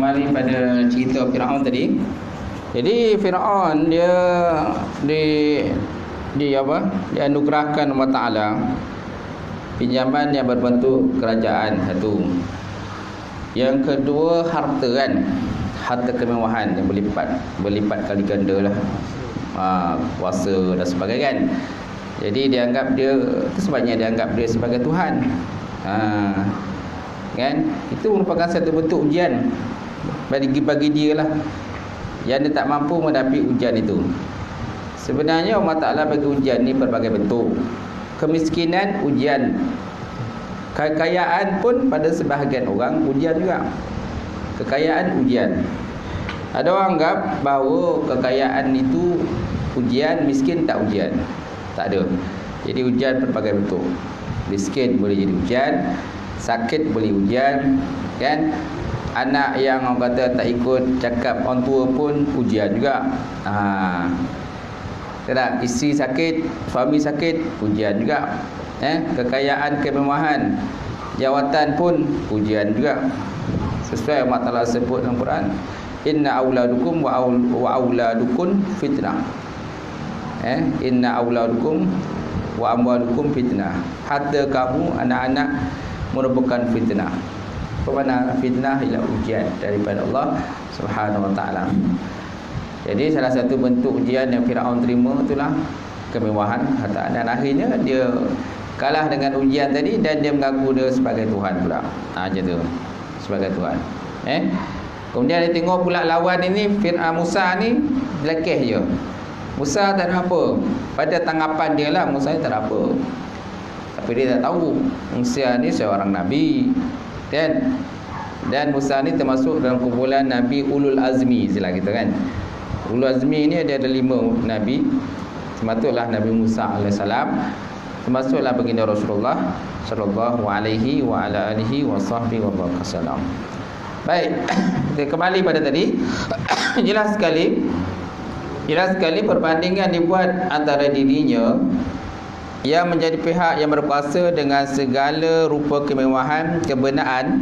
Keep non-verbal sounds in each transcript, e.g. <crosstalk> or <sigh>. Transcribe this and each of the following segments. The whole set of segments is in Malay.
Kembali pada cerita Firaun tadi. Jadi Firaun dia di di apa? Dia anugerahkan Allah Taala pinjaman yang berbentuk kerajaan satu. Yang kedua harta kan. Harta kemewahan yang berlipat, berlipat kali ganda lah. Ha, kuasa dan sebagainya kan. Jadi dia anggap dia itu sebabnya dia anggap dia sebagai Tuhan. Ha, kan? Itu merupakan satu bentuk ujian bagi bagi dia lah. Yang dia tak mampu menghadapi ujian itu. Sebenarnya Allah Taala bagi ujian ni berbagai bentuk. Kemiskinan ujian. Kekayaan pun pada sebahagian orang ujian juga. Kekayaan ujian. Ada orang anggap bahawa kekayaan itu ujian, miskin tak ujian. Tak ada. Jadi ujian berbagai bentuk. Miskin boleh jadi ujian, sakit boleh ujian, kan? Anak yang orang kata tak ikut cakap orang tua pun ujian juga. Ha. Tak isteri sakit, suami sakit, ujian juga. Eh, kekayaan, kemewahan, jawatan pun ujian juga. Sesuai Allah Taala sebut dalam Quran, inna auladukum wa auladukum fitnah eh inna auladukum wa amwalukum fitnah harta kamu anak-anak merupakan fitnah apa makna fitnah ialah ujian daripada Allah Subhanahu wa taala. Jadi salah satu bentuk ujian yang Firaun terima itulah kemewahan harta. Dan akhirnya dia kalah dengan ujian tadi dan dia mengaku dia sebagai tuhan pula. Ha je tu. Sebagai tuhan. Eh? Kemudian dia tengok pula lawan ini Firaun Musa ni lekeh je Musa tak ada apa. Pada tanggapan dia lah Musa ni tak ada apa. Tapi dia tak tahu. Musa ni seorang Nabi Dan Dan Musa ni termasuk dalam kumpulan Nabi Ulul Azmi Sila kita kan. Ulul Azmi ni ada, ada lima Nabi. Termasuklah Nabi Musa AS Termasuklah baginda Rasulullah Sallallahu alaihi wa ala alihi wa sahbihi wa barakatuh Baik <coughs> Kita kembali pada tadi. <coughs> Jelas sekali Jelas sekali perbandingan dibuat antara dirinya yang menjadi pihak yang berkuasa dengan segala rupa kemewahan, kebenaran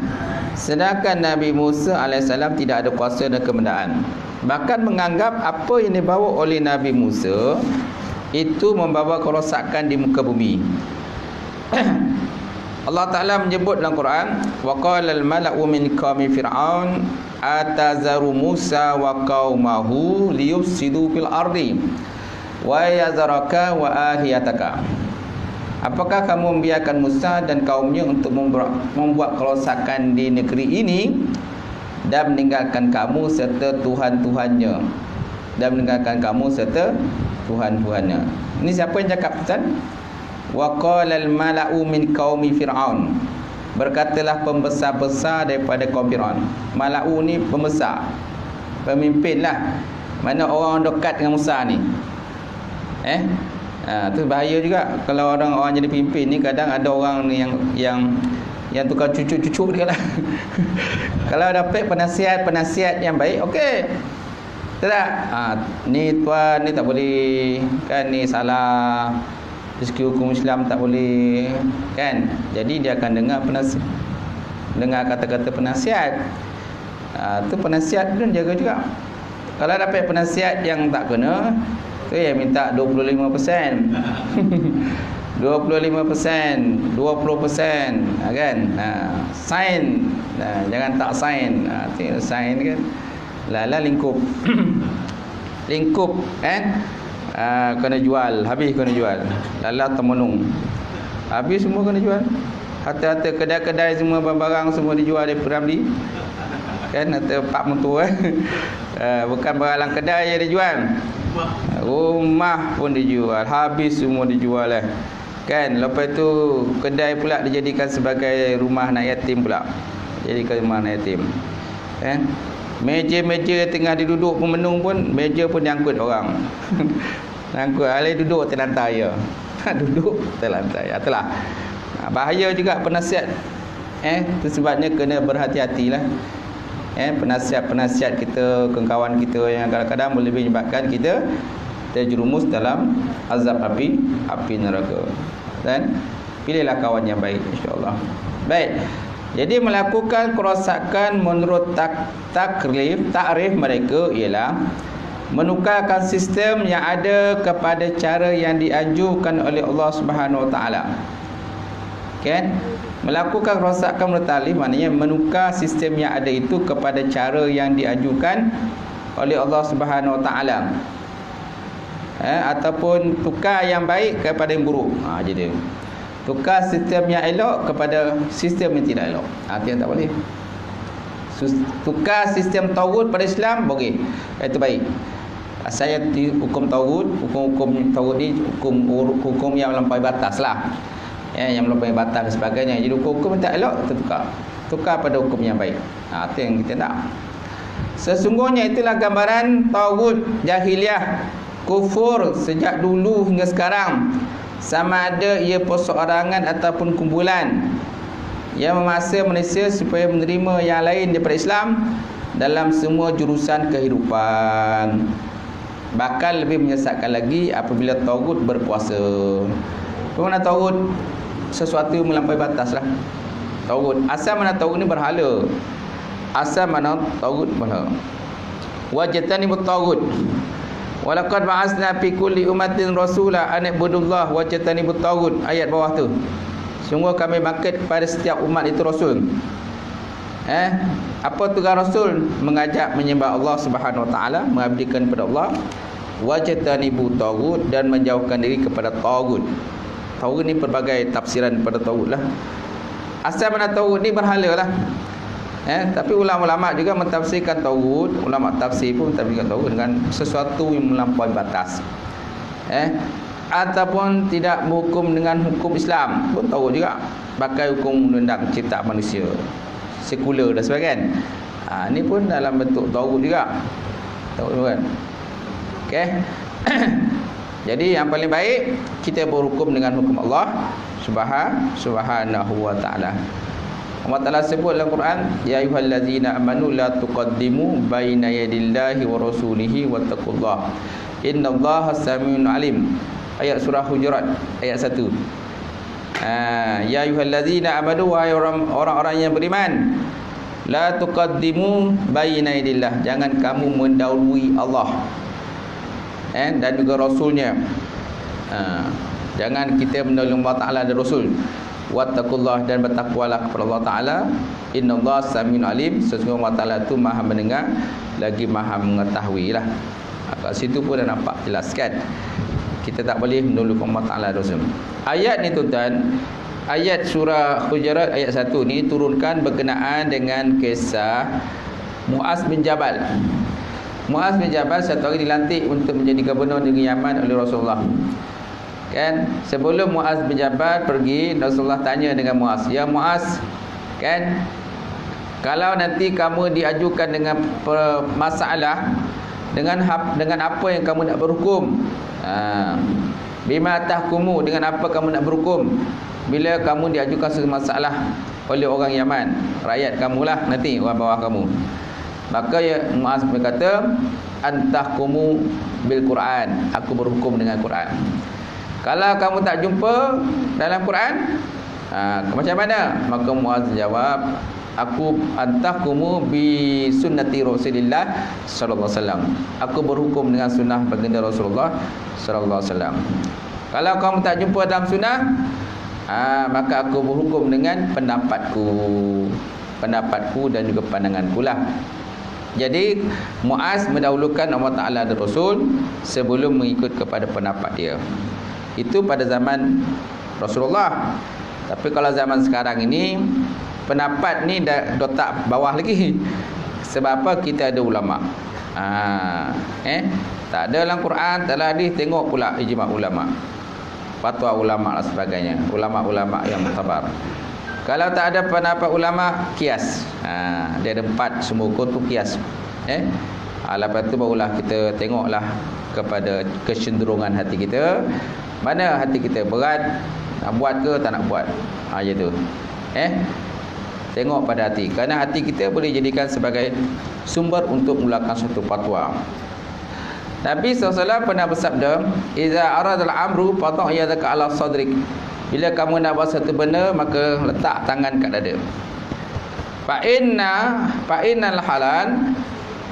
sedangkan Nabi Musa AS tidak ada kuasa dan kebenaran. Bahkan menganggap apa yang dibawa oleh Nabi Musa itu membawa kerosakan di muka bumi. <clears throat> Allah Taala menyebut dalam Quran wa qala al mala'u min qaumi fir'aun atazaru Musa wa qaumahu liyufsidu fil Apakah kamu membiarkan Musa dan kaumnya untuk membuat kerosakan di negeri ini dan meninggalkan kamu serta tuhan-tuhannya? Dan meninggalkan kamu serta tuhan-tuhannya. Ini siapa yang cakap Ustaz? wa qala al mala'u min qaumi fir'aun. Berkatalah pembesar-besar daripada kaum fir'aun. Mala'u ni pembesar. Pemimpin lah mana orang dekat dengan Musa ni. Eh ha, tu bahaya juga. Kalau orang orang jadi pimpin ni kadang ada orang ni yang yang yang tukar cucuk-cucuk dia lah. <laughs> Kalau dapat penasihat-penasihat yang baik okey. Tak? Ha, ni tuan ni tak boleh kan ni salah. Rezeki hukum Islam tak boleh kan? Jadi dia akan dengar penasihat dengar kata-kata penasihat. Ha, tu penasihat pun jaga juga. Kalau dapat penasihat yang tak kena tu ya minta 25% 25% 20% ha, kan? Ha, sign ha, jangan tak sign ha, sign kan. Lala lingkup. <coughs> Lingkup kan eh? uh, kena jual. Habis kena jual. Lalat temenung habis semua kena jual. Harta-harta kedai-kedai semua barang-barang semua dijual di Ramli kan harta pak mentua eh. uh, bukan barang kedai yang dijual rumah pun dijual habis semua dijual eh. kan lepas tu kedai pula dijadikan sebagai rumah anak yatim pula jadi rumah anak yatim kan meja-meja tengah diduduk pemenung pun meja pun diangkut orang <laughs> Angkut alih duduk terlantai ya. <laughs> duduk terlantai. Itulah. Ha, bahaya juga penasihat. Eh, sebabnya kena berhati-hatilah. Eh, penasihat-penasihat kita, kawan kita yang kadang-kadang boleh menyebabkan kita terjerumus dalam azab api, api neraka. Dan pilihlah kawan yang baik insya-Allah. Baik. Jadi melakukan kerosakan menurut tak takrif, takrif mereka ialah menukarkan sistem yang ada kepada cara yang dianjurkan oleh Allah Subhanahu Wa Taala. Kan? Melakukan kerosakan takrif maknanya menukar sistem yang ada itu kepada cara yang dianjurkan oleh Allah Subhanahu Wa Taala. Eh, ataupun tukar yang baik kepada yang buruk. Ha jadi tukar sistem yang elok kepada sistem yang tidak elok. Ha, itu yang tak boleh. Tukar sistem tauhid pada Islam boleh. Itu baik. Saya hukum tauhid, hukum-hukum tauhid ni hukum hukum yang melampaui batas lah. Ya, yang melampaui batas dan sebagainya. Jadi hukum-hukum tak elok, kita tukar. Tukar pada hukum yang baik. Ha, itu yang kita nak. Sesungguhnya itulah gambaran tauhid jahiliah kufur sejak dulu hingga sekarang sama ada ia perseorangan ataupun kumpulan yang memaksa manusia supaya menerima yang lain daripada Islam dalam semua jurusan kehidupan bakal lebih menyesatkan lagi apabila tauhid berpuasa mana tauhid sesuatu melampaui batas lah tauhid asal mana tauhid ni berhala asal mana tauhid berhala wajatani bertauhid Walaqad ba'asna fi kulli ummatin rasula an ibudullah wa jatanibut tagut ayat bawah tu. Sungguh kami bangkit kepada setiap umat itu rasul. Eh, apa tugas rasul? Mengajak menyembah Allah Subhanahu wa taala, mengabdikan kepada Allah wa jatanibu tagut dan menjauhkan diri kepada tagut. Tagut ni pelbagai tafsiran pada tagut lah. Asal mana tagut ni berhala lah. Eh, tapi ulama-ulama juga mentafsirkan tauhid, ulama tafsir pun mentafsirkan tauhid dengan sesuatu yang melampaui batas. Eh, ataupun tidak berhukum dengan hukum Islam pun tahu juga pakai hukum undang cipta manusia sekular dan sebagainya ha, ini pun dalam bentuk tahu juga tahu kan okey <clears throat> jadi yang paling baik kita berhukum dengan hukum Allah subhanahu wa taala. Allah Ta'ala sebut dalam Quran Ya ayuhallazina amanu la tuqaddimu Baina yadillahi wa rasulihi wa taqullah Inna allaha samiun alim. Ayat surah hujurat Ayat 1 ha, Ya ayuhallazina amanu Wahai orang-orang yang beriman La tuqaddimu Baina yadillah. Jangan kamu mendahului Allah eh, Dan juga Rasulnya. Ha, Jangan kita mendahului Allah Ta'ala dan Rasul. Wattaqullah dan bertakwalah kepada Allah Taala. Innallaha samiun alim. Sesungguhnya Allah Taala itu Maha mendengar lagi Maha mengetahui lah kat situ pun dah nampak jelas kan? Kita tak boleh menolak Allah Taala dosa ayat ni tuan ayat surah hujurat ayat 1 ni turunkan berkenaan dengan kisah Muaz bin Jabal Muaz bin Jabal satu hari dilantik untuk menjadi gubernur negeri Yaman oleh Rasulullah. Kan? Sebelum Muaz bin Jabal pergi Rasulullah tanya dengan Muaz ya Muaz kan? Kalau nanti kamu diajukan dengan masalah dengan dengan apa yang kamu nak berhukum ha bima tahkumu dengan apa kamu nak berhukum bila kamu diajukan sesuatu masalah oleh orang Yaman rakyat kamulah nanti orang bawah kamu maka ya Muaz berkata antahkumu bil Quran aku berhukum dengan Quran kalau kamu tak jumpa dalam Quran, ha, macam mana? Maka Muaz jawab, aku antahkumu bi sunnati Rasulillah sallallahu alaihi wasallam. Aku berhukum dengan sunnah baginda Rasulullah sallallahu alaihi wasallam. Kalau kamu tak jumpa dalam sunnah, ha, maka aku berhukum dengan pendapatku. Pendapatku dan juga pandanganku lah. Jadi Muaz mendahulukan Allah Taala dan Rasul sebelum mengikut kepada pendapat dia. Itu pada zaman Rasulullah. Tapi kalau zaman sekarang ini pendapat ni dah dotak bawah lagi. <laughs> Sebab apa? Kita ada ulama. Ha, eh tak ada dalam Quran, tak ada hadis, tengok pula ijma ulama. Fatwa ulama dan sebagainya. Ulama-ulama yang mutabar. Kalau tak ada pendapat ulama, kias. Ha, dia ada empat semua hukum tu kias. Eh? Ha, lepas tu barulah kita tengoklah kepada kecenderungan hati kita mana hati kita berat nak buat ke tak nak buat. Ha tu. Eh? Tengok pada hati. Kerana hati kita boleh jadikan sebagai sumber untuk mulakan satu fatwa. Nabi SAW pernah bersabda, "Iza aradul amru fatah yadaka ala sadrik." Bila kamu nak buat satu benda, maka letak tangan kat dada. fa inna fa innal halal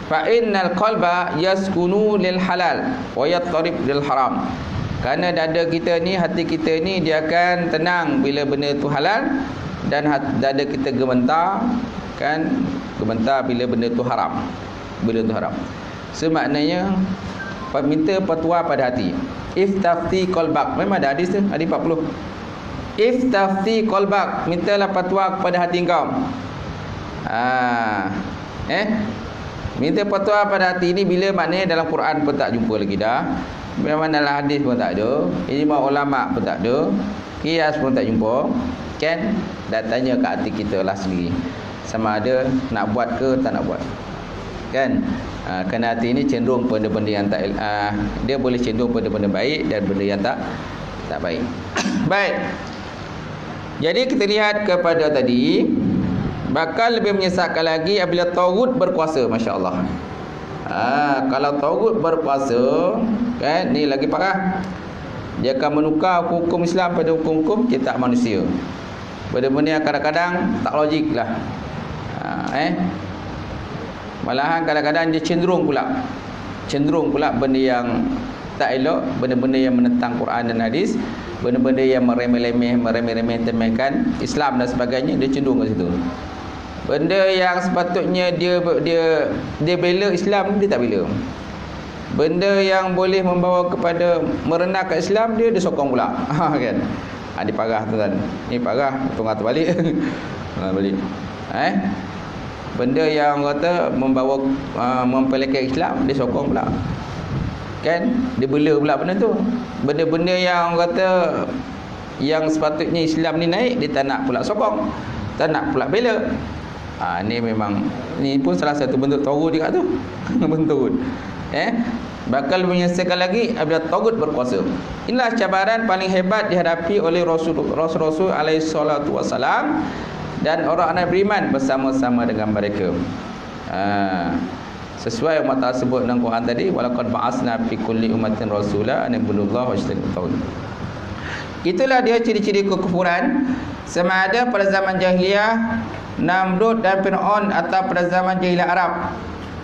fa innal qalba yaskunu lil halal wa yattarib lil haram. Kerana dada kita ni hati kita ni dia akan tenang bila benda tu halal dan dada kita gementar kan? Gementar bila benda tu haram. Benda tu haram. Semaknanya minta petua pada hati. Iftafti qalbak. Memang ada hadis tu? Hadis 40 iftafti qalbak mintalah fatwa kepada hati kau ha. Eh? Minta fatwa pada hati ni bila maknanya dalam Quran pun tak jumpa lagi dah. Memang dalam hadis pun tak ada ijma ulama pun tak ada kias pun tak jumpa. Kan? Dan tanya ke hati kita lah sendiri. Sama ada nak buat ke tak nak buat. Kan? Ha, kerana hati ini cenderung pada benda yang tak uh, dia boleh cenderung pada benda baik dan benda yang tak tak baik. <coughs> Baik jadi kita lihat kepada tadi bakal lebih menyesatkan lagi apabila tauhid berkuasa masya-Allah. Ha, kalau tauhid berkuasa kan ni lagi parah. Dia akan menukar hukum Islam pada hukum-hukum kita manusia. Benda-benda yang kadang-kadang tak logik lah. Ha, eh Malahan kadang-kadang dia cenderung pula Cenderung pula benda yang tak elok Benda-benda yang menentang Quran dan hadis benda-benda yang meremeh-lemeh, meremeh-remeh temehkan Islam dan sebagainya dia cenderung ke situ. Benda yang sepatutnya dia dia dia bela Islam dia tak bela. Benda yang boleh membawa kepada merenahkan Islam dia dia sokong pula. <laughs> Ha kan. Ha di parah tu kan. Ni parah tunggu tu balik. <laughs> Ha balik. Eh? Benda yang kata membawa uh, mempelekai Islam dia sokong pula kan? Dia bela pula benda tu. Benda-benda yang kata yang sepatutnya Islam ni naik dia tak nak pula sokong tak nak pula bela. Ha, ni memang ni pun salah satu bentuk tawud juga tu. <laughs> Bentuk eh? Bakal menyelesaikan lagi apabila tawud berkuasa. Inilah cabaran paling hebat dihadapi oleh Rasul-Rasul alaihi salatu wasalam dan orang-orang beriman bersama-sama dengan mereka. Ha sesuai yang Allah sebut dalam Quran tadi walaqad ba'asna fi kulli ummatin rasula an ibudullah wajtanibu itulah dia ciri-ciri kekufuran sama ada pada zaman jahiliyah Namrud dan Fir'aun atau pada zaman jahiliyah Arab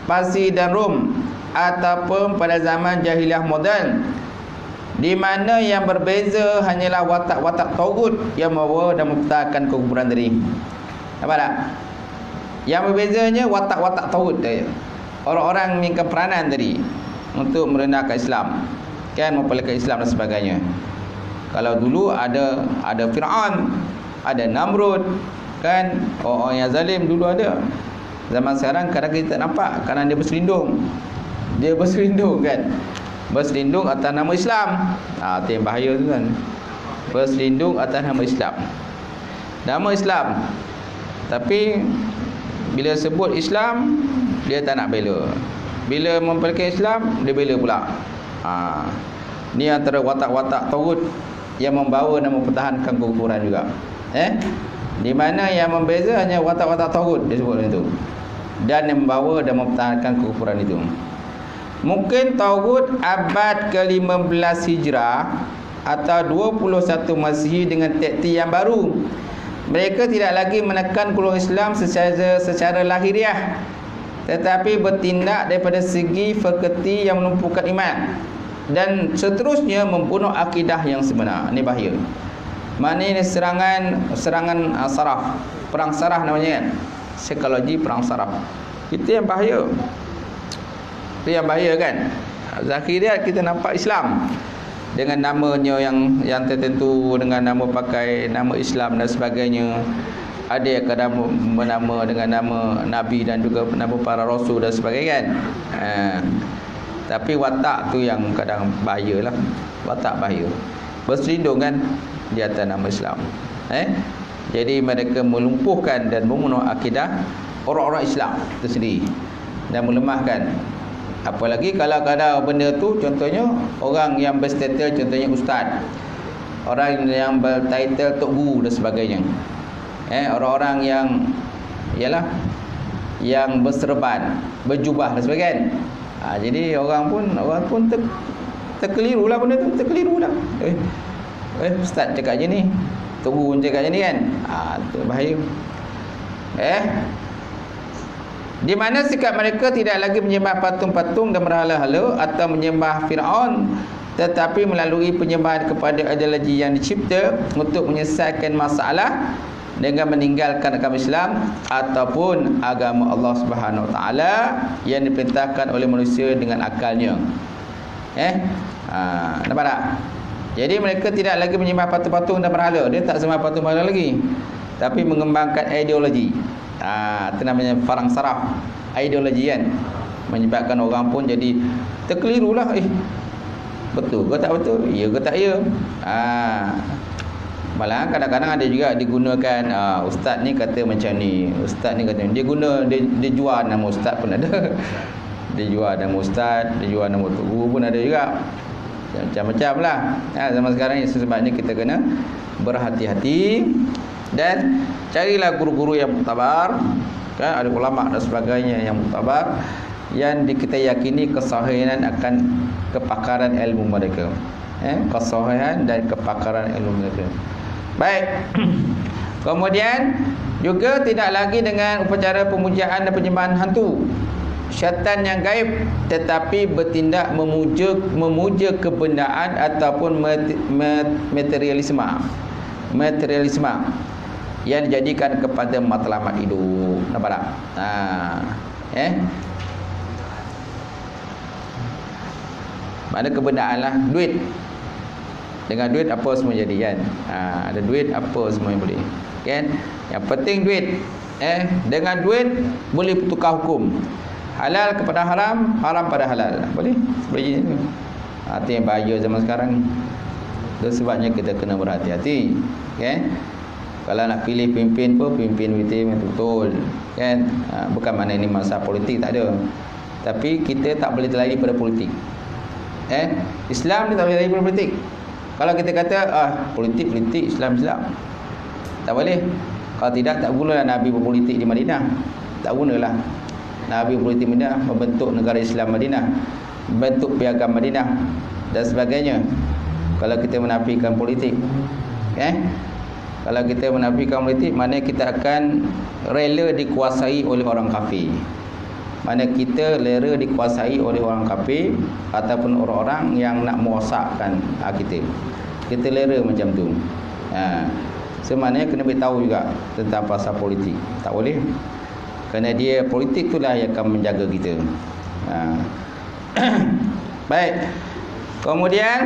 Parsi dan Rom ataupun pada zaman jahiliyah moden di mana yang berbeza hanyalah watak-watak tauhid yang membawa dan menciptakan kekufuran tadi. Nampak tak? Yang berbezanya watak-watak tauhid dia orang-orang minta peranan tadi untuk merendahkan Islam. Kan mempelakkan Islam dan sebagainya. Kalau dulu ada ada Fir'aun ada Namrud kan? Orang-orang yang zalim dulu ada. Zaman sekarang kadang kita tak nampak kerana dia berselindung. Dia berselindung kan? Berselindung atas nama Islam. Ha, itu yang bahaya tu kan? Berselindung atas nama Islam. Nama Islam. Tapi bila sebut Islam dia tak nak bela. Bila mempelkai Islam dia bela pula. Ha. ni antara watak-watak tawud yang membawa dan mempertahankan kekufuran juga. Eh? Di mana yang membeza hanya watak-watak tawud dia sebut itu dan yang membawa dan mempertahankan kekufuran itu. Mungkin tawud abad ke-15 hijrah atau 21 Masihi dengan tekti yang baru mereka tidak lagi menekan keluar Islam secara secara lahiriah tetapi bertindak daripada segi fakti yang menumpukan iman dan seterusnya membunuh akidah yang sebenar. Ini bahaya. Mana ini serangan serangan uh, saraf. Perang saraf namanya kan? Psikologi perang saraf. Itu yang bahaya. Itu yang bahaya kan? Zakhiriat kita nampak Islam dengan namanya yang yang tertentu dengan nama pakai nama Islam dan sebagainya. Ada yang kadang bernama dengan nama Nabi dan juga nama para Rasul dan sebagainya kan? Ha. tapi watak tu yang kadang bahaya lah. Watak bahaya. Berselindung kan? Di atas nama Islam. Eh? jadi mereka melumpuhkan dan membunuh akidah orang-orang Islam itu sendiri dan melemahkan apalagi kalau ada benda tu contohnya orang yang berstatus contohnya ustaz orang yang bertitle tok guru dan sebagainya eh orang-orang yang ialah yang berserban, berjubah dan sebagainya. Ha, jadi orang pun orang pun ter, terkelirulah benda tu, terkelirulah. Eh, eh ustaz cakap je ni. Tunggu cakap je ni kan. Ah ha, bahaya. Eh? Di mana sikap mereka tidak lagi menyembah patung-patung dan berhala-hala atau menyembah Firaun tetapi melalui penyembahan kepada ideologi yang dicipta untuk menyelesaikan masalah dengan meninggalkan agama Islam ataupun agama Allah Subhanahu taala yang diperintahkan oleh manusia dengan akalnya. Eh? Ha, nampak tak? Jadi mereka tidak lagi menyembah patung-patung dan berhala. Dia tak sembah patung berhala lagi. Tapi mengembangkan ideologi. Ha, itu namanya farang saraf. Ideologi kan? Menyebabkan orang pun jadi terkelirulah eh betul ke tak betul? Ya ke tak ya? Ha, malah kadang-kadang ada juga digunakan ha, ustaz ni kata macam ni ustaz ni kata dia guna dia, dia jual nama ustaz pun ada. <laughs> Dia jual nama ustaz dia jual nama guru pun ada juga. Macam-macam lah. Ha, zaman sekarang ni sebabnya kita kena berhati-hati dan carilah guru-guru yang muktabar kan? Ada ulama dan sebagainya yang muktabar yang kita yakini kesahihan akan kepakaran ilmu mereka. Eh kesahihan dan kepakaran ilmu mereka. Baik. <clears throat> Kemudian juga tidak lagi dengan upacara pemujaan dan penyembahan hantu. Syaitan yang gaib tetapi bertindak memuja memuja kebenaran ataupun materialisme. Materialisme yang dijadikan kepada matlamat hidup. Nampak tak? Ha. Eh? Mana kebenaran lah? Duit. Dengan duit apa semua jadi kan? Ha, ada duit apa semua yang boleh. Kan? Yang penting duit. Eh? Dengan duit boleh tukar hukum. Halal kepada haram haram pada halal. Boleh? Boleh ni ha, yang bahaya zaman sekarang ni. Sebabnya kita kena berhati-hati. Okay? Kalau nak pilih pimpin pun pimpin betul betul kan ha, bukan mana ini masa politik tak ada. Tapi kita tak boleh terlari pada politik. Eh, Islam ni tak boleh terlari pada politik. Kalau kita kata ah politik politik Islam Islam. Tak boleh. Kalau tidak tak gunalah Nabi berpolitik di Madinah. Tak gunalah. Nabi berpolitik di Madinah membentuk negara Islam Madinah, membentuk piagam Madinah dan sebagainya. Kalau kita menafikan politik. Eh? Kalau kita menafikan politik Mana kita akan rela dikuasai oleh orang kafir. Mana kita rela dikuasai oleh orang kafir Ataupun orang-orang yang nak merosakkan kita. Kita rela macam tu. Ha. Sebenarnya kena beritahu juga tentang pasal politik. Tak boleh? Kerana dia politik itulah yang akan menjaga kita. Ha. <coughs> Baik. Kemudian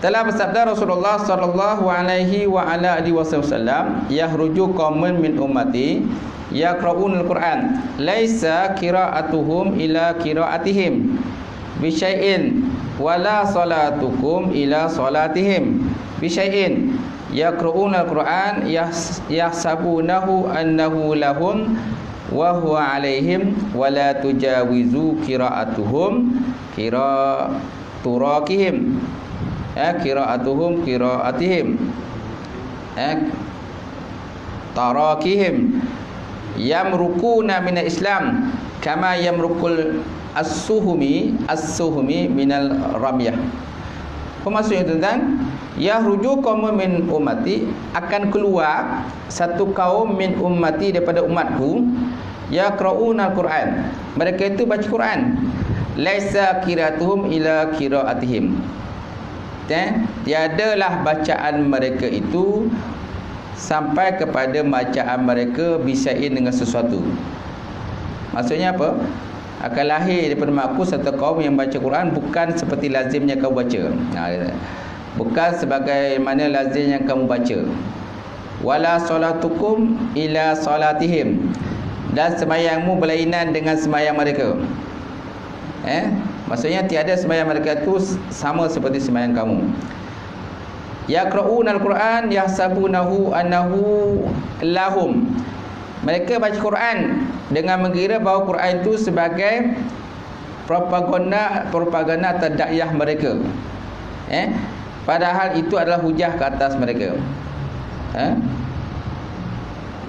telah bersabda Rasulullah sallallahu alaihi wa ala alihi wasallam yahruju qaumun min ummati yaqra'un al-Quran laisa qira'atuhum ila qira'atihim bi syai'in wala salatukum ila salatihim bi syai'in yaqra'un al-Quran yahsabunahu annahu lahum wa huwa alaihim wala tujawizu qira'atuhum qira turakihim eh qiraatuhum qiraatihim. Eh tarakihim. Yamrukuna min islam kama yamrukul as-suhumi as-suhumi minal ramyah. Maksudnya tuan-tuan? Yahruju kaum min ummati akan keluar satu kaum min ummati daripada umatku yaqrauna al-quran. Mereka itu baca Quran. Laisa qiratuhum ila qiraatihim eh, tiadalah bacaan mereka itu sampai kepada bacaan mereka bisain dengan sesuatu. Maksudnya apa? Akan lahir daripada makku satu kaum yang baca Quran bukan seperti lazimnya kau baca. Nah, bukan sebagai mana lazimnya kamu baca. Wala salatukum ila salatihim dan semayangmu berlainan dengan semayang mereka. Eh Maksudnya tiada sembahyang mereka itu sama seperti sembahyang kamu. Yaqra'un al-Quran yahsabunahu annahu lahum. Mereka baca Quran dengan mengira bahawa Quran itu sebagai propaganda propaganda terdakwah mereka. Eh? Padahal itu adalah hujah ke atas mereka. Eh?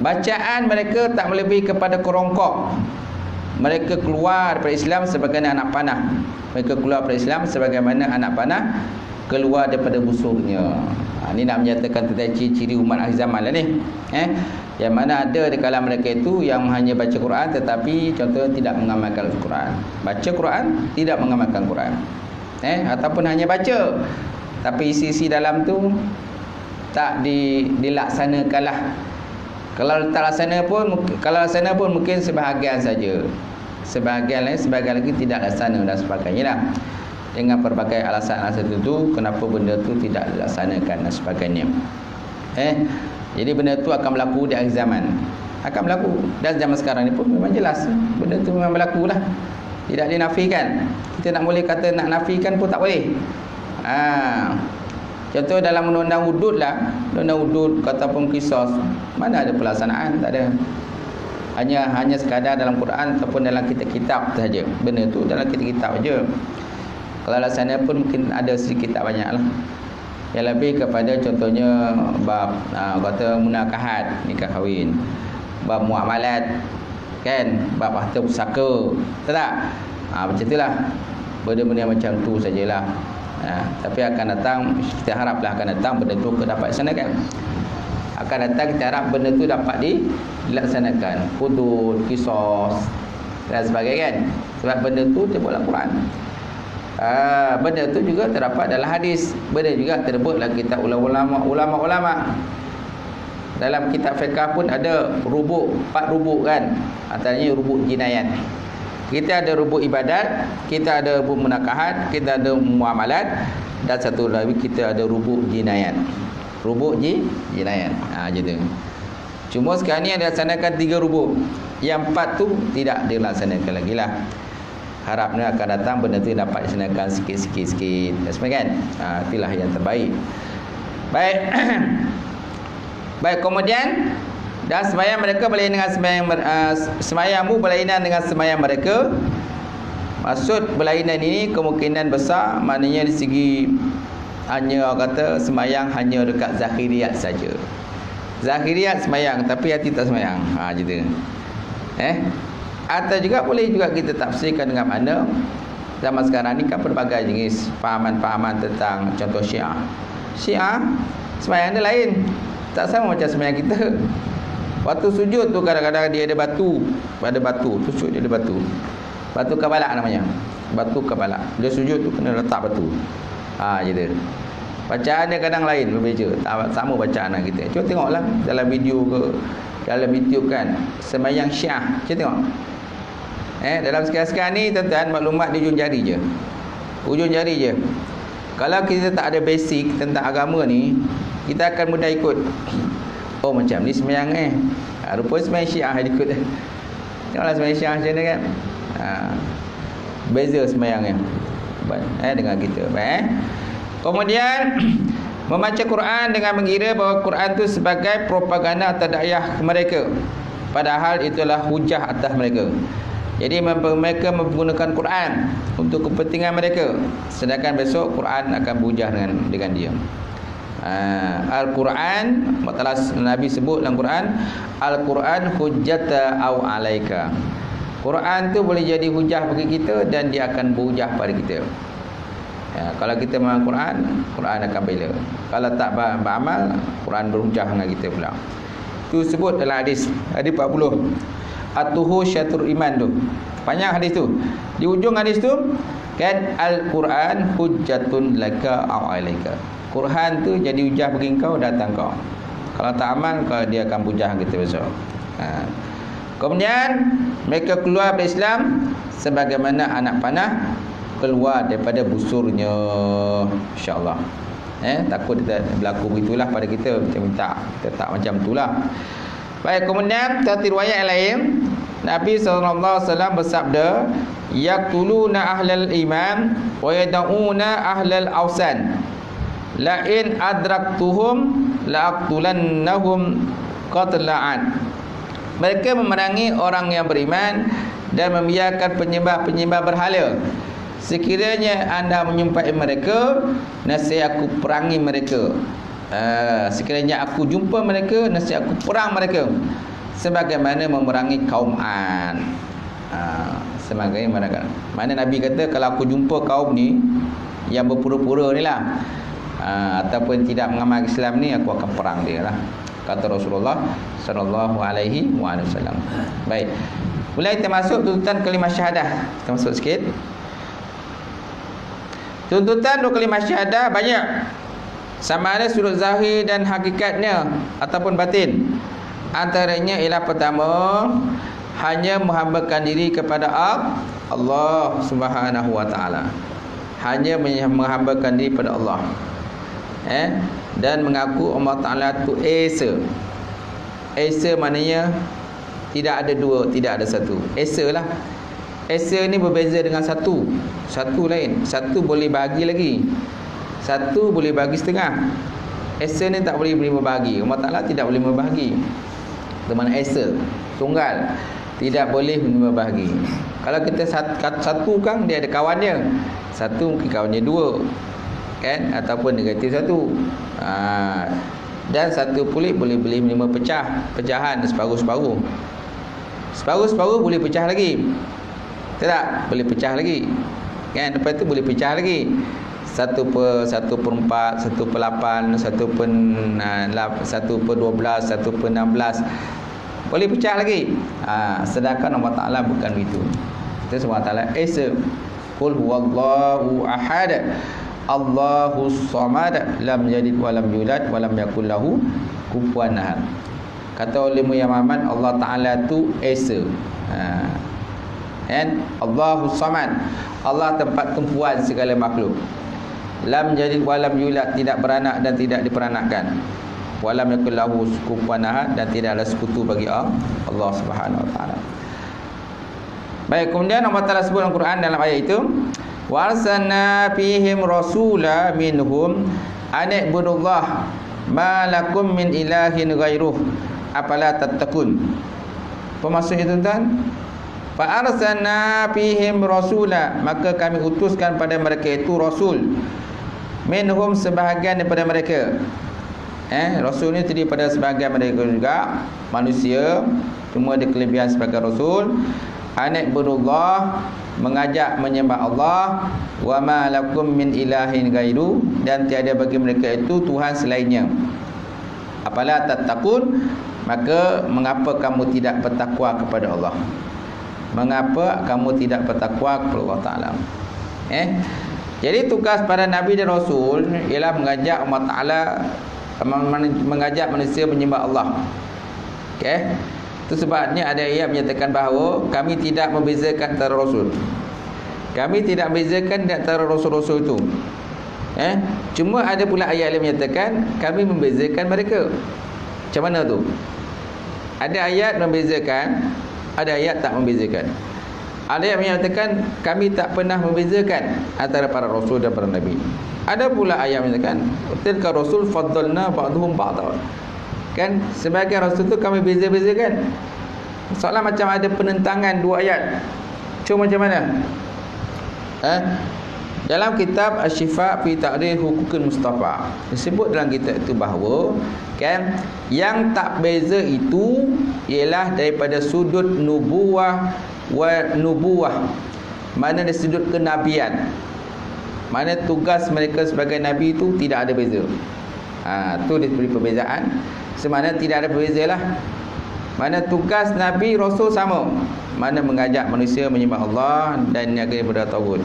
Bacaan mereka tak melebihi kepada kerongkok mereka keluar daripada Islam sebagai anak panah. Mereka keluar daripada Islam sebagaimana anak panah keluar daripada musuhnya. Ha, ini nak menyatakan tentang ciri-ciri umat akhir zaman lah ni. Eh? yang mana ada di kalangan mereka itu yang hanya baca Quran tetapi contohnya tidak mengamalkan Quran. Baca Quran tidak mengamalkan Quran. Eh ataupun hanya baca. Tapi isi-isi dalam tu tak di dilaksanakanlah kalau tak laksana pun kalau laksana pun mungkin sebahagian saja. Sebahagian lain sebahagian lagi tidak laksana dan sebagainya lah. Dengan pelbagai alasan-alasan tertentu kenapa benda tu tidak dilaksanakan dan sebagainya. Eh jadi benda tu akan berlaku di akhir zaman. Akan berlaku. Dan zaman sekarang ni pun memang jelas. Benda tu memang berlaku lah. Tidak dinafikan. Kita nak boleh kata nak nafikan pun tak boleh. Ha. Contoh dalam undang-undang hudud lah. Undang-undang hudud ataupun kisos. Mana ada pelaksanaan? Tak ada. Hanya hanya sekadar dalam Quran ataupun dalam kitab-kitab saja benda tu dalam kitab-kitab saja kalau laksana pun mungkin ada sedikit tak banyak lah. Yang lebih kepada contohnya bab uh, kata munakahat nikah kahwin. Bab muamalat kan? Bab harta pusaka. Betul tak? Ha, macam itulah benda-benda macam tu sajalah ha, tapi akan datang kita haraplah akan datang benda tu dapat dilaksanakan akan datang kita harap benda tu dapat dilaksanakan hudud, kisos dan sebagainya kan sebab benda tu dia buat Quran Ah, benda tu juga terdapat dalam hadis. Benda juga tersebut dalam kitab ulama-ulama. Dalam kitab fiqh pun ada rubuk, empat rubuk kan. Antaranya rubuk jinayat. Kita ada rubuk ibadat, kita ada rubuk munakahat, kita ada muamalat dan satu lagi kita ada rubuk jinayat. Rubuk ji jinayat. Ha gitu. Cuma sekarang ni yang dilaksanakan tiga rubuk. Yang empat tu tidak dilaksanakan lagi lah harapnya akan datang benda tu dapat disenangkan sikit-sikit sikit sebagainya kan ha, itulah yang terbaik baik <coughs> baik kemudian dan semayang mereka berlainan dengan semayang uh, semayangmu berlainan dengan semayang mereka maksud berlainan ini kemungkinan besar maknanya di segi hanya kata semayang hanya dekat zahiriat saja zahiriat semayang tapi hati tak semayang ha gitu eh atau juga boleh juga kita tafsirkan dengan mana zaman sekarang ni kan pelbagai jenis fahaman-fahaman tentang contoh syiah. Syiah sembahyang dia lain. Tak sama macam sembahyang kita. Waktu sujud tu kadang-kadang dia ada batu. Pada batu, sujud dia ada batu. Batu kabalak namanya. Batu kabalak. Dia sujud tu kena letak batu. Ha gitu. Bacaan dia kadang lain berbeza. Tak sama bacaan kita. Cuba tengoklah dalam video ke dalam YouTube kan sembahyang Syiah. Cuba tengok. Eh, dalam sekarang-sekarang ni tuan-tuan maklumat di ujung jari je. Ujung jari je. Kalau kita tak ada basic tentang agama ni, kita akan mudah ikut. Oh macam ni semayang eh. Ha, rupa semayang syiah ikut. Tengoklah semayang syiah macam ni kan. Ha, beza semayangnya. Eh, dengan kita. Eh. Kemudian, <clears throat> membaca Quran dengan mengira bahawa Quran tu sebagai propaganda atas dakwah mereka. Padahal itulah hujah atas mereka. Jadi mereka menggunakan Quran untuk kepentingan mereka. Sedangkan besok Quran akan berhujah dengan dengan dia. Uh, Al-Quran telah Nabi sebut dalam Quran Al-Quran hujjata au alaika. Quran tu boleh jadi hujah bagi kita dan dia akan berhujah pada kita. Ya, kalau kita mengamal Quran Quran akan bela. Kalau tak beramal Quran berhujah dengan kita pula. Tu sebut dalam hadis hadis 40 atuhu syatur iman tu. Panjang hadis tu. Di ujung hadis tu kan al-Quran hujjatun laka au alaika Quran tu jadi hujah bagi kau datang kau. Kalau tak amal kau dia akan hujah kita besok. Ha. kemudian mereka keluar dari Islam sebagaimana anak panah keluar daripada busurnya. Insyaallah. Eh takut dia berlaku begitulah pada kita. Kita minta kita tak macam itulah. Baik, kemudian satu riwayat lain. Nabi SAW bersabda Yaktuluna ahlal iman Wa yada'una ahlal awsan La'in adraktuhum La'aktulannahum Qatla'an. Mereka memerangi orang yang beriman Dan membiarkan penyembah-penyembah berhala. Sekiranya anda menyumpai mereka Nasihat aku perangi mereka. Uh, sekiranya aku jumpa mereka nasihat aku perang mereka. Sebagaimana memerangi kaum An. Uh, sebagaimana mana Nabi kata kalau aku jumpa kaum ni yang berpura-pura ni lah uh, ataupun tidak mengamal Islam ni aku akan perang dia lah kata Rasulullah sallallahu alaihi wasallam. Baik. Mulai kita masuk tuntutan kalimah syahadah. Kita masuk sikit. Tuntutan dua kalimah syahadah banyak. Sama ada sudut zahir dan hakikatnya ataupun batin. Antaranya ialah pertama hanya menghambakan diri kepada Allah Subhanahu wa taala. Hanya menghambakan diri kepada Allah. Eh dan mengaku Allah Taala tu esa. Esa maknanya tidak ada dua, tidak ada satu. Esa lah. Esa ni berbeza dengan satu. Satu lain. Satu boleh bagi lagi. Satu boleh bagi setengah. Esa ni tak boleh berbagi. Allah Ta'ala tidak boleh berbagi. Itu mana esa. Tunggal. Tidak boleh berbagi. Kalau kita satu kan dia ada kawan dia. Satu mungkin kawannya dua. Kan? Ataupun negatif satu. Ha. Dan satu kulit boleh beli lima pecah. Pecahan separuh-separuh. Separuh-separuh boleh pecah lagi. Tak? Boleh pecah lagi. Kan? Lepas tu boleh pecah lagi. Satu per satu per empat, satu per lapan, satu per satu per dua belas, satu per enam belas. Boleh pecah lagi. Ha, sedangkan Allah Ta'ala bukan begitu. Itu Allah Ta'ala. Esa. Qul huwallahu ahad. Allahu samad. Lam yalid walam yulad. Walam yakullahu kufuan ahad. Kata oleh Muhammad Allah Ta'ala tu Esa. Ha and Allahu Samad Allah tempat tumpuan segala makhluk lam jadi walam yulad tidak beranak dan tidak diperanakkan walam yakul lahu kufuwan ahad dan tidak ada sekutu bagi Allah Subhanahu wa taala baik kemudian Allah Taala sebut dalam Quran dalam ayat itu warsalna fihim rasula minhum anibudullah ma lakum min ilahin ghairuh. Apala tattaqun apa maksud itu tuan? Fa arsalna fihim rasula. Maka kami utuskan pada mereka itu rasul. Minhum sebahagian daripada mereka. Eh rasul ni terdiri pada sebahagian mereka juga. Manusia cuma ada kelebihan sebagai rasul. Anak berullah mengajak menyembah Allah wa ma lakum min ilahin ghairu dan tiada bagi mereka itu tuhan selainnya apalah tattaqun maka mengapa kamu tidak bertakwa kepada Allah Mengapa kamu tidak bertakwa kepada Allah Taala? Eh? Jadi tugas para nabi dan rasul ialah mengajak umat Taala mengajak manusia menyembah Allah. Okey. Itu sebabnya ada ayat menyatakan bahawa kami tidak membezakan antara rasul. Kami tidak membezakan antara rasul-rasul itu. Eh? Cuma ada pula ayat yang menyatakan kami membezakan mereka. Macam mana tu? Ada ayat membezakan ada ayat tak membezakan ada yang menyatakan kami tak pernah membezakan antara para rasul dan para nabi ada pula ayat menyatakan tilka rasul faddalna ba'dhum ba'dha kan? Sebagai rasul tu kami beza-bezakan. Soalan macam ada penentangan dua ayat. Cuma macam mana? Eh? Dalam kitab Asy-Syifa fi Ta'rif Hukukul Mustafa. Disebut dalam kitab itu bahawa kan? Yang tak beza itu ialah daripada sudut nubuwah wa nubuwah mana dari sudut kenabian. Mana tugas mereka sebagai nabi itu tidak ada beza ha tu diberi perbezaan. Semana tidak ada berbeza lah. Mana tugas nabi rasul sama. Mana mengajak manusia menyembah Allah dan niaga daripada tauhid.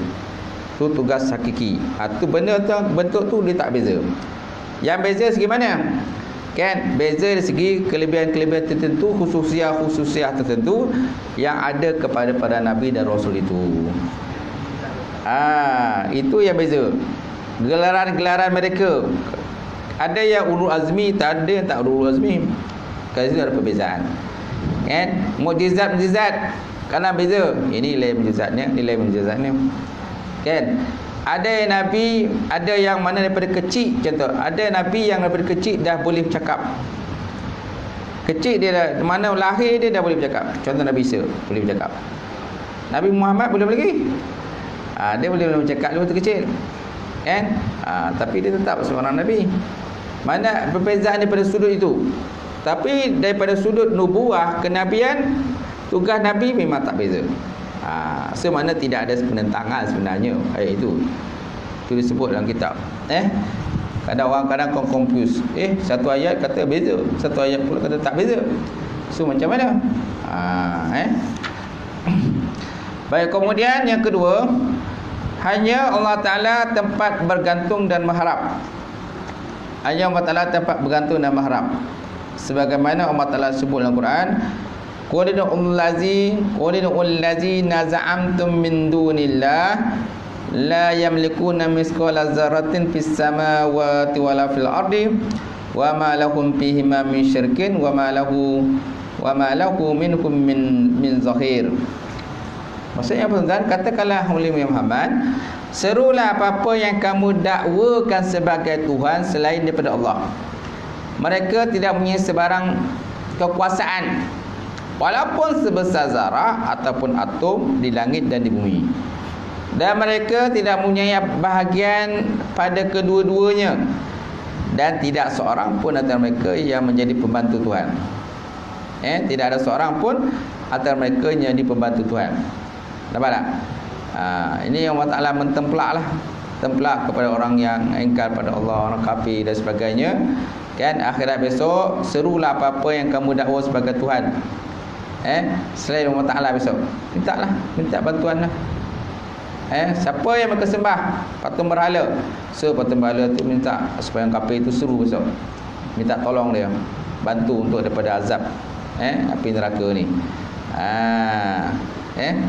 Tu tugas hakiki. Ha, tu benda tu bentuk tu dia tak beza. Yang beza segi mana? Kan? Beza dari segi kelebihan-kelebihan tertentu khususiah-khususiah tertentu yang ada kepada para nabi dan rasul itu. Ah ha, itu yang beza. Gelaran-gelaran mereka ada yang ulul azmi tak ada yang tak ulul azmi. Kalau itu ada perbezaan. Kan? Mukjizat-mukjizat kerana beza? Ini nilai mukjizatnya nilai mukjizatnya. Kan? Ada yang nabi ada yang mana daripada kecil contoh ada nabi yang daripada kecil dah boleh bercakap. Kecil dia dah mana lahir dia dah boleh bercakap. Contoh nabi Isa boleh bercakap. Nabi Muhammad boleh lagi. Ha, dia boleh bercakap waktu kecil. Kan? Ha, tapi dia tetap seorang nabi mana perbezaan daripada sudut itu tapi daripada sudut nubuah kenabian tugas nabi memang tak beza Ha, semana tidak ada penentangan sebenarnya ayat itu. Itu disebut dalam kitab. Eh? Kadang orang kadang kau confuse. Eh, satu ayat kata beza, satu ayat pula kata tak beza. So macam mana? Ha, eh. Baik, kemudian yang kedua, hanya Allah Taala tempat bergantung dan mengharap. Hanya Allah Taala tempat bergantung dan mengharap. Sebagaimana Allah Taala sebut dalam Quran, Qul idul lazi qul idul lazi naz'amtum min dunillah la yamlikuna misqala dzarratin fis samawati wala fil ardi wa ma lahum fihi min syirkin wa ma lahu wa ma lahu minkum min min zahir Maksudnya apa tuan? Katakanlah oleh Muhammad Serulah apa-apa yang kamu dakwakan sebagai Tuhan selain daripada Allah. Mereka tidak punya sebarang kekuasaan. Walaupun sebesar zarah ataupun atom di langit dan di bumi. Dan mereka tidak mempunyai bahagian pada kedua-duanya. Dan tidak seorang pun antara mereka yang menjadi pembantu Tuhan. Eh tidak ada seorang pun antara mereka yang menjadi pembantu Tuhan nampak tak ha, ini yang Allah Ta'ala mentemplak lah templak kepada orang yang engkar pada Allah orang kafir dan sebagainya kan akhirat besok serulah apa-apa yang kamu dakwa sebagai Tuhan eh selain Allah Ta'ala besok minta lah minta bantuan lah Eh, siapa yang mereka sembah? Patung berhala. So patung berhala tu minta supaya kafir itu seru besok. Minta tolong dia. Bantu untuk daripada azab eh api neraka ni. Ah, eh.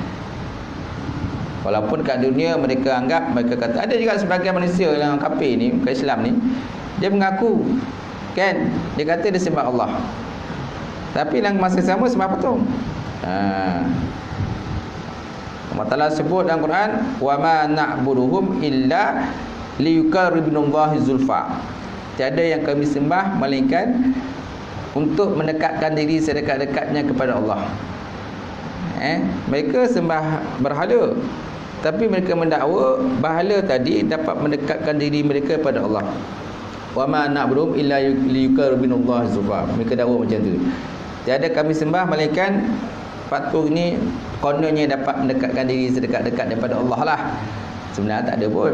Walaupun kat dunia mereka anggap mereka kata ada juga sebagian manusia yang kafir ni, bukan Islam ni, dia mengaku kan dia kata dia sembah Allah. Tapi dalam masa sama sembah patung. Ah. Allah Taala sebut dalam Quran wa ma na'buduhum illa liyuqarribunallahi zulfa. Tiada yang kami sembah melainkan untuk mendekatkan diri sedekat-dekatnya kepada Allah. Eh, mereka sembah berhala. Tapi mereka mendakwa bahala tadi dapat mendekatkan diri mereka kepada Allah. Wa ma na'buduhum illa liyuqarribunallahi zulfa. Mereka dakwa macam tu. Tiada kami sembah melainkan patung ni kononnya dapat mendekatkan diri sedekat-dekat daripada Allah lah sebenarnya tak ada pun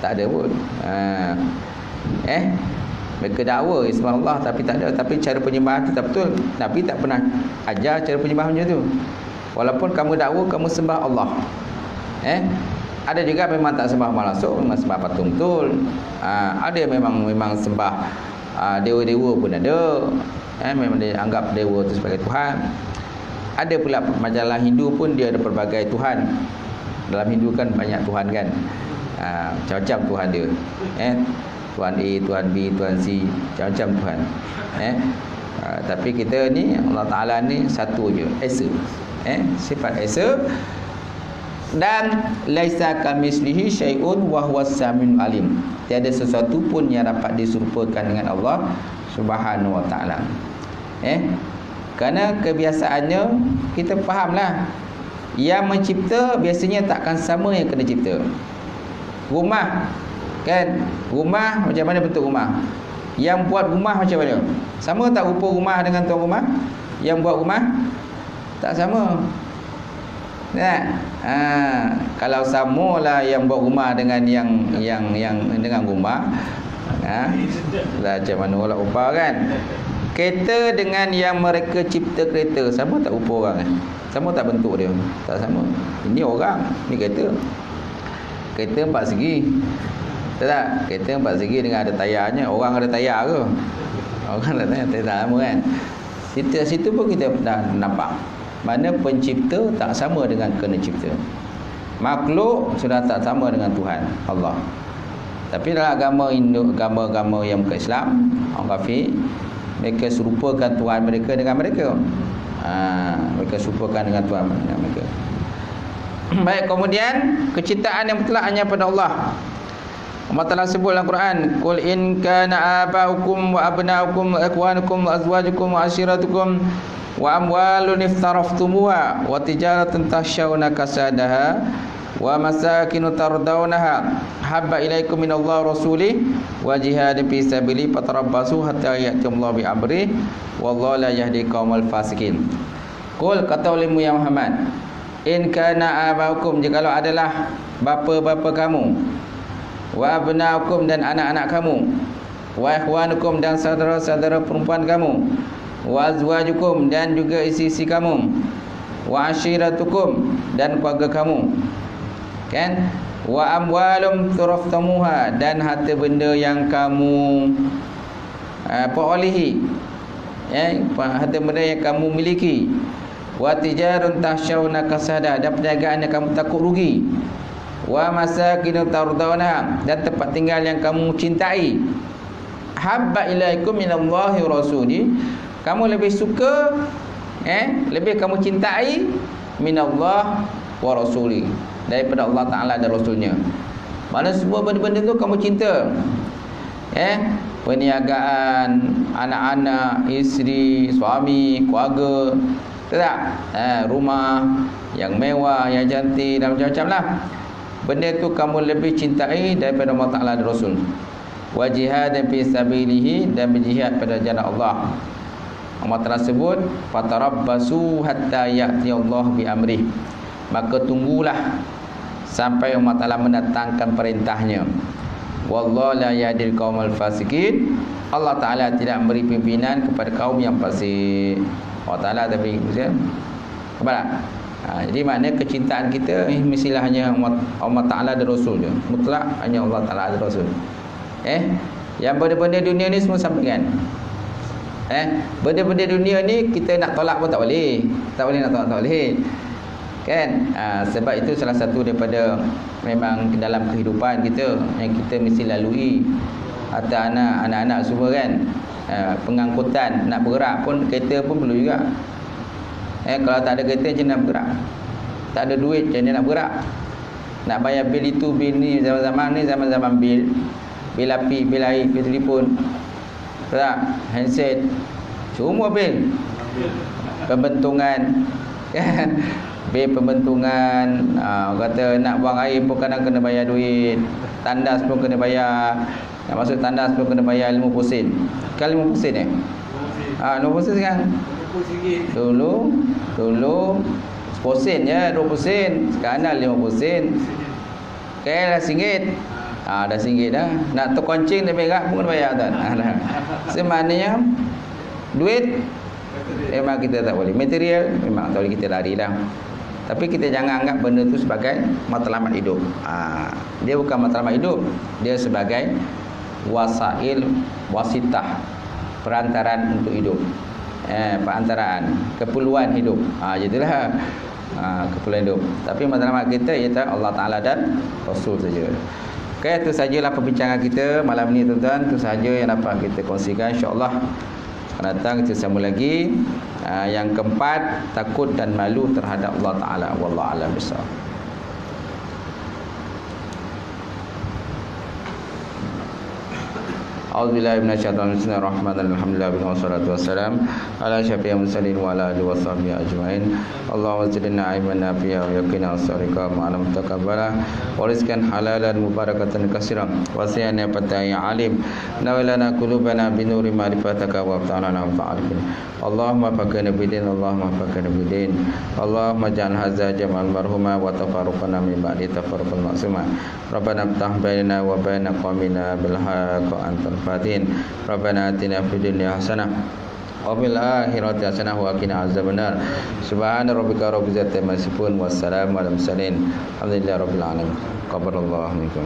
tak ada pun ha. eh mereka dakwa ismah Allah tapi tak ada tapi cara penyembahan tu tak betul Nabi tak pernah ajar cara penyembahan macam tu walaupun kamu dakwa kamu sembah Allah eh? Ada juga memang tak sembah langsung memang sembah patung betul ha. ada memang memang sembah ha, dewa-dewa pun ada. Eh memang dia anggap dewa tu sebagai Tuhan. Ada pula majalah Hindu pun dia ada pelbagai Tuhan. Dalam Hindu kan banyak Tuhan kan. Ha, macam-macam Tuhan dia. Eh? Tuhan A, Tuhan B, Tuhan C macam-macam Tuhan. Eh? Ha, tapi kita ni Allah Ta'ala ni satu je Esa. Eh? Sifat Esa dan laisa kamislihi syai'un wa huwa samin alim tiada sesuatu pun yang dapat diserupakan dengan Allah Subhanahu wa taala eh kerana kebiasaannya kita fahamlah yang mencipta biasanya takkan sama yang kena cipta. Rumah kan? Rumah macam mana bentuk rumah? Yang buat rumah macam mana? Sama tak rupa rumah dengan tuan rumah? Yang buat rumah? Tak sama. Tak? Ha, kalau samalah yang buat rumah dengan yang yang yang dengan rumah, ha? Lah macam mana lah rupa kan? Kereta dengan yang mereka cipta kereta Sama tak rupa orang eh? Sama tak bentuk dia? Tak sama. Ini orang Ini kereta. Kereta empat segi. Tak tak? Kereta empat segi dengan ada tayarnya. Orang ada tayar ke? Orang ada tayar. Tak sama kan? Situ, situ pun kita dah nampak Mana pencipta tak sama dengan kena cipta Makhluk sudah tak sama dengan Tuhan Allah. Tapi dalam agama Agama-agama yang bukan Islam Orang kafir mereka serupakan Tuhan mereka dengan mereka. Ha, mereka serupakan dengan Tuhan mereka. <clears throat> Baik kemudian kecintaan yang betul hanya pada Allah. Allah Ta'ala sebut dalam Quran Qul in kana aba'ukum wa abna'ukum wa ikwanukum wa azwajukum wa ashiratukum wa amwalun iftaraftumuha wa tijaratun tahsyawna kasadaha wa masakin tardawnaha. Habba ilaikum minallahu rasulih wa jihadin fi sabili. Fatarabbasu hatta ya'tiallahu bi amri. Wallahu la yahdi qaumal fasikin. Qul kata ya Muhammad in kana abaukum jikalau adalah bapa-bapa kamu wa abnaukum dan anak-anak kamu wa ikhwanukum dan saudara-saudara perempuan kamu wa azwajukum dan juga isi-isi kamu. Wa ashiratukum dan keluarga kamu. Kan? Wa amwalum turaftamuha dan harta benda yang kamu uh, perolehi. Ya harta benda yang kamu miliki. Wa tijarun tahsyawna kasada dan perniagaan yang kamu takut rugi. Wa masakinu tardawna dan tempat tinggal yang kamu cintai. Habba ilaikum minallahi rasuli kamu lebih suka eh lebih kamu cintai minallah wa rasuli daripada Allah Taala dan rasulnya. Mana semua benda-benda tu kamu cinta. Eh perniagaan anak-anak isteri suami keluarga tak eh, rumah yang mewah yang cantik dan macam-macam lah. Benda tu kamu lebih cintai daripada Allah Taala dan rasul. Wa jihadan fi sabilihi dan berjihad pada jalan Allah. Allah Taala sebut fatarabbasu hatta ya'ti Allah bi amri. Maka tunggulah sampai Allah Taala mendatangkan perintahnya. Wallahu la yahdil qaumal fasikin. Allah Taala tidak memberi pimpinan kepada kaum yang fasik. Allah Taala tapi maksudnya apa? Ha, jadi makna kecintaan kita mestilah hanya Allah Taala dan Rasul je. Mutlak hanya Allah Taala dan Rasul. Eh, yang benda-benda dunia ni semua sampaikan. Eh, benda-benda dunia ni kita nak tolak pun tak boleh. Tak boleh nak tolak tak boleh. Kan? Ha, sebab itu salah satu daripada memang dalam kehidupan kita yang kita mesti lalui atau anak anak-anak semua kan. Ha, pengangkutan nak bergerak pun kereta pun perlu juga. Eh, kalau tak ada kereta macam nak bergerak. Tak ada duit macam nak bergerak. Nak bayar bil itu, bil ni, zaman-zaman ni, zaman-zaman bil bil api, bil air, bil telefon tak? handset. Semua bil. Pembentungan. <laughs> Bil pembentungan. Ha, kata nak buang air pun kadang kena bayar duit. Tandas pun kena bayar. Nak masuk tandas pun kena bayar 50 sen. Kan 50 sen eh? Ha, 50 sen. Kan? dulu dulu 10 sen ya 20 sen. Sekarang dah 50 sen. Okay, dah singgit Ah dah singgit dah. Nak terkoncing dia berak pun kena bayar tuan. Ha. Semaknanya duit memang kita tak boleh. Material memang tak boleh kita lari dah. Tapi kita jangan anggap benda tu sebagai matlamat hidup. Ha. dia bukan matlamat hidup. Dia sebagai wasail wasitah perantaran untuk hidup. Eh, perantaraan keperluan hidup. Ha, gitulah. Ha, keperluan hidup. Tapi matlamat kita ialah Allah Taala dan Rasul saja. Okey, itu sajalah perbincangan kita malam ini tuan-tuan. Itu saja yang dapat kita kongsikan insya-Allah. Datang kita sambung lagi. Uh, yang keempat, takut dan malu terhadap Allah Taala. Wallahu a'lam bishawab. A'udzubillahi minasyaitonir rajim. Bismillahirrahmanirrahim. Wassalatu wassalamu ala mursalin wa ala alihi ajmain. Allahumma zidna nafi'a wa yaqina wa halalan mubarakatan katsiran alim. Qulubana ma'rifataka wa fa'alin. Allahumma fakana bidin Allahumma fakana bidin. Allahumma ja'al hadza jam'al marhuma wa tafarruqana min ba'di tafarruqal ma'suma. Rabbana iftah bainana wa baina qaumina bil haqqi antal fatin. Rabbana atina fid dunya hasanah wa fil akhirati hasanah wa qina azabannar. Subhana rabbika rabbil izzati amma yasifun wassalamu ala mursalin. Alhamdulillahi rabbil alamin. Qabarallahu minkum